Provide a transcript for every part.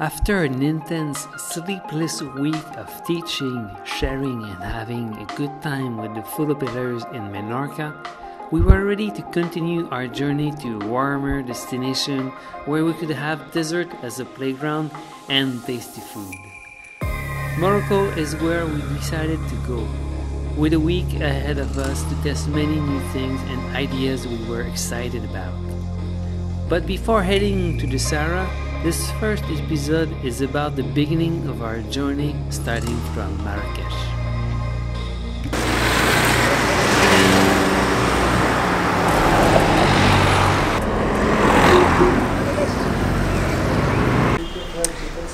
After an intense, sleepless week of teaching, sharing, and having a good time with the Photopillers in Menorca, we were ready to continue our journey to a warmer destination where we could have desert as a playground and tasty food. Morocco is where we decided to go, with a week ahead of us to test many new things and ideas we were excited about. But before heading to the Sahara, this first episode is about the beginning of our journey starting from Marrakesh.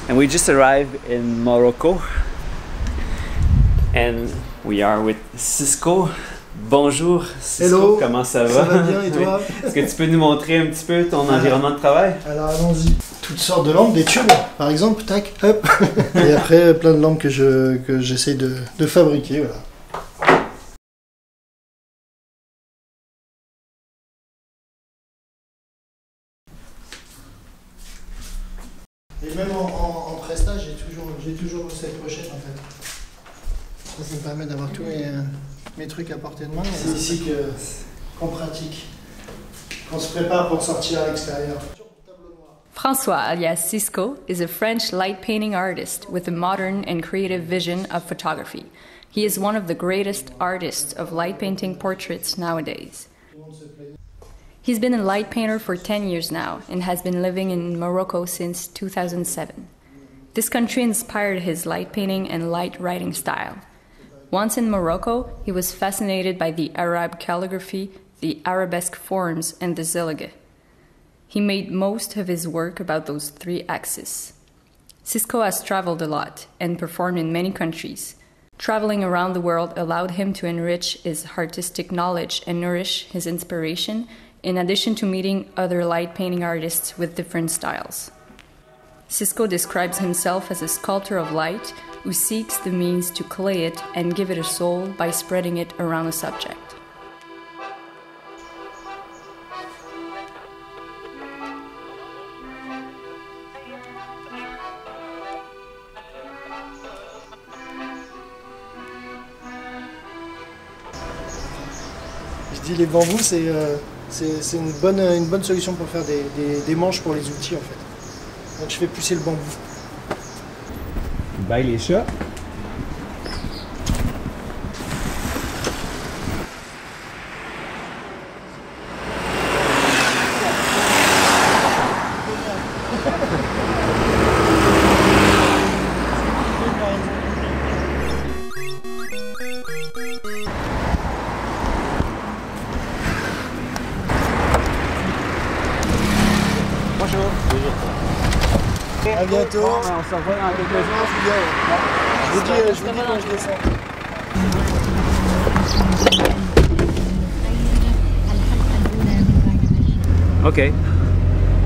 And we just arrived in Morocco. And we are with Cisco. Bonjour Hello. comment ça va? Ça va bien et toi? Est-ce que tu peux nous montrer un petit peu ton environnement de travail? Alors allons-y. Toutes sortes de lampes, des tubes par exemple, tac, hop. Et après plein de lampes que je que j'essaie de, de fabriquer, voilà. Et même en, en, en presta, j'ai toujours, j'ai toujours cette pochette en fait. Ça, ça me permet d'avoir tous mes, mes trucs à portée de main. C'est ici que qu'on pratique, qu'on se prépare pour sortir à l'extérieur. Francois, alias Cisco, is a French light painting artist with a modern and creative vision of photography. He is one of the greatest artists of light painting portraits nowadays. He's been a light painter for 10 years now and has been living in Morocco since 2007. This country inspired his light painting and light writing style. Once in Morocco, he was fascinated by the Arab calligraphy, the arabesque forms, and the zellige. He made most of his work about those three axes. Cisco has traveled a lot and performed in many countries. Traveling around the world allowed him to enrich his artistic knowledge and nourish his inspiration, in addition to meeting other light painting artists with different styles. Cisco describes himself as a sculptor of light who seeks the means to clay it and give it a soul by spreading it around a subject. Je dis les bambous, c'est euh, une, bonne, une bonne solution pour faire des, des- des manches pour les outils en fait. Donc je fais pousser le bambou. Beleza. À bientôt. on se revoit dans quelques jours. Je vous dis, euh, je vous dis quand je descends. Okay.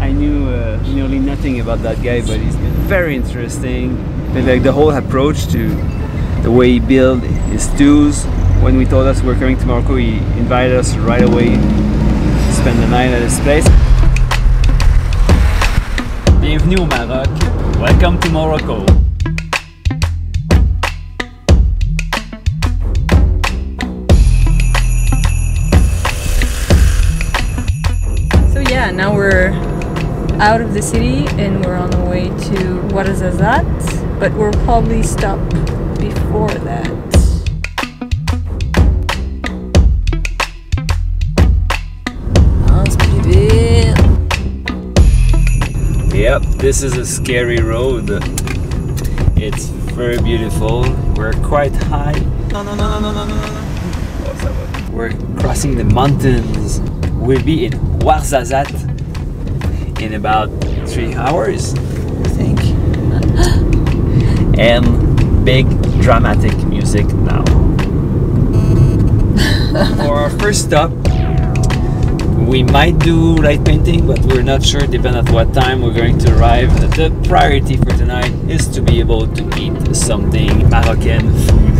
I knew uh, nearly nothing about that guy, but he's very interesting. And, like the whole approach to the way he built his tools. When we told us we were coming to Morocco, he invited us right away to spend the night at his place. Bienvenue au Maroc. Welcome to Morocco. So yeah, now we're out of the city and we're on the way to Ouarzazate, but we'll probably stop before that. Yep, this is a scary road. It's very beautiful. We're quite high. No, no, no, no, no, no, no, no. Ça va. We're crossing the mountains. We'll be in Ouarzazate in about three hours, I think. and big dramatic music now. For our first stop, we might do light painting, but we're not sure. Depending on what time we're going to arrive. The priority for tonight is to be able to eat something Moroccan food.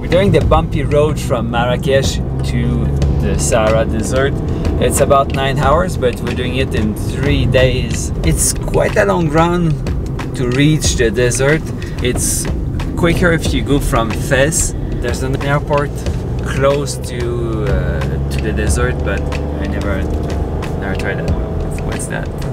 We're doing the bumpy road from Marrakesh to the Sahara Desert. It's about nine hours, but we're doing it in three days. It's quite a long run to reach the desert. It's quicker if you go from Fez. There's an airport close to uh, to the desert, but I never never tried that. What's that?